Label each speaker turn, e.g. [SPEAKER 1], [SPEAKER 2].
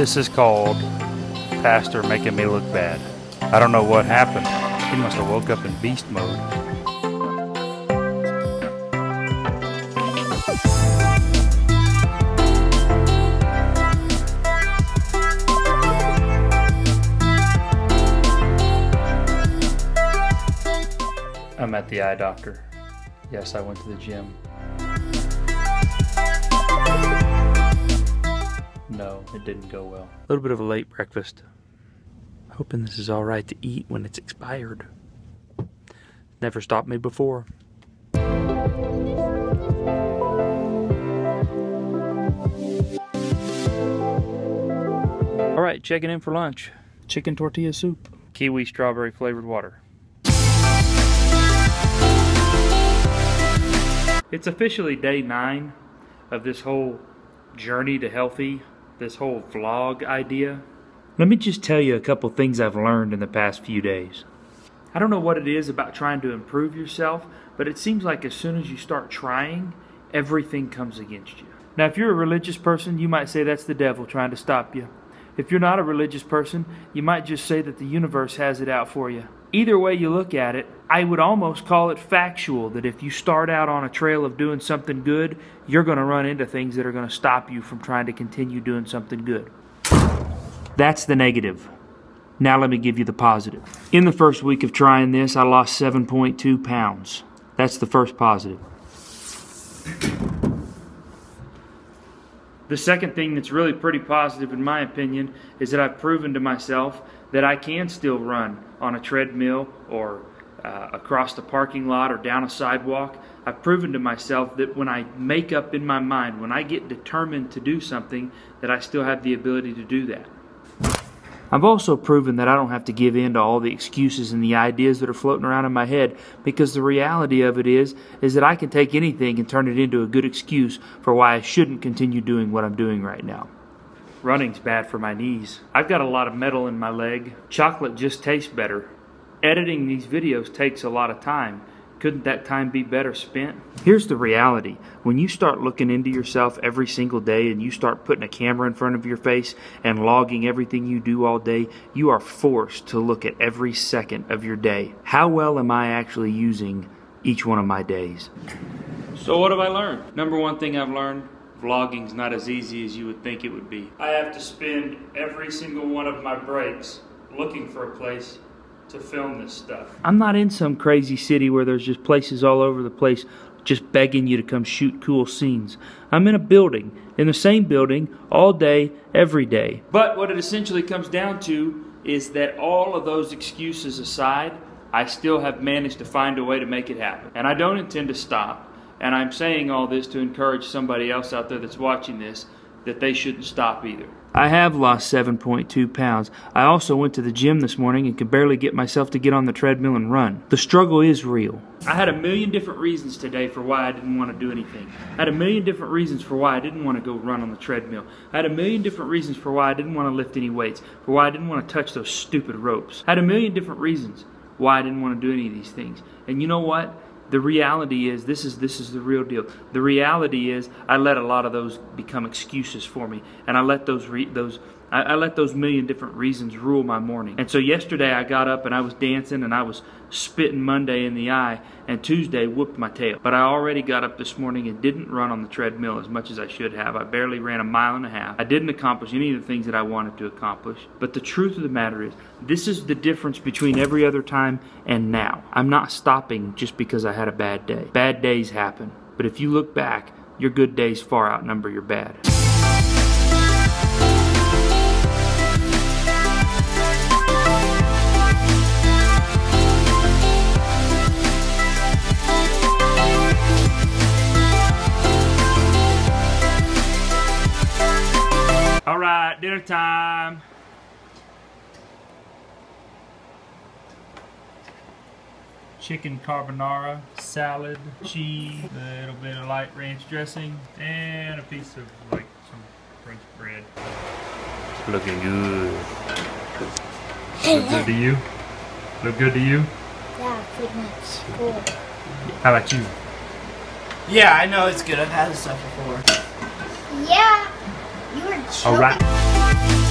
[SPEAKER 1] This is called Pastor making me look bad. I don't know what happened. He must have woke up in beast mode. I'm at the eye doctor. Yes, I went to the gym. It didn't go well. A little bit of a late breakfast. Hoping this is alright to eat when it's expired. Never stopped me before. Alright, checking in for lunch. Chicken tortilla soup. Kiwi strawberry flavored water. It's officially day nine of this whole journey to healthy, this whole vlog idea. Let me just tell you a couple things I've learned in the past few days. I don't know what it is about trying to improve yourself, but it seems like as soon as you start trying, everything comes against you. Now, if you're a religious person, you might say that's the devil trying to stop you. If you're not a religious person, you might just say that the universe has it out for you. Either way you look at it, I would almost call it factual that if you start out on a trail of doing something good, you're going to run into things that are going to stop you from trying to continue doing something good. That's the negative. Now let me give you the positive. In the first week of trying this, I lost 7.2 pounds. That's the first positive. The second thing that's really pretty positive, in my opinion, is that I've proven to myself that I can still run on a treadmill or uh, across the parking lot or down a sidewalk. I've proven to myself that when I make up in my mind, when I get determined to do something, that I still have the ability to do that. I've also proven that I don't have to give in to all the excuses and the ideas that are floating around in my head because the reality of it is is that I can take anything and turn it into a good excuse for why I shouldn't continue doing what I'm doing right now. Running's bad for my knees. I've got a lot of metal in my leg. Chocolate just tastes better. Editing these videos takes a lot of time. Couldn't that time be better spent? Here's the reality. When you start looking into yourself every single day and you start putting a camera in front of your face and logging everything you do all day, you are forced to look at every second of your day. How well am I actually using each one of my days? So what have I learned? Number one thing I've learned, vlogging's not as easy as you would think it would be. I have to spend every single one of my breaks looking for a place to film this stuff. I'm not in some crazy city where there's just places all over the place just begging you to come shoot cool scenes. I'm in a building, in the same building, all day, every day. But what it essentially comes down to is that all of those excuses aside, I still have managed to find a way to make it happen. And I don't intend to stop. And I'm saying all this to encourage somebody else out there that's watching this that they shouldn't stop either. I have lost 7.2 pounds. I also went to the gym this morning and could barely get myself to get on the treadmill and run. The struggle is real. I had a million different reasons today for why I didn't want to do anything. I had a million different reasons for why I didn't want to go run on the treadmill. I had a million different reasons for why I didn't want to lift any weights, for why I didn't want to touch those stupid ropes. I had a million different reasons why I didn't want to do any of these things. And you know what? The reality is this is this is the real deal. The reality is I let a lot of those become excuses for me, and I let those re- those I, I let those million different reasons rule my morning. And so yesterday I got up and I was dancing and I was spitting Monday in the eye, and Tuesday whooped my tail. But I already got up this morning and didn't run on the treadmill as much as I should have. I barely ran a mile and a half. I didn't accomplish any of the things that I wanted to accomplish. But the truth of the matter is, this is the difference between every other time and now. I'm not stopping just because I had a bad day. Bad days happen. But if you look back, your good days far outnumber your bad. All right, dinner time. Chicken carbonara, salad, cheese, a little bit of light ranch dressing, and a piece of like some French bread. Looking good. Look good to you? Look good to you?
[SPEAKER 2] Yeah, pretty much. Cool.
[SPEAKER 1] How about you?
[SPEAKER 3] Yeah, I know it's good. I've had this stuff before.
[SPEAKER 2] Yeah, you were choking.
[SPEAKER 1] All right. Bye.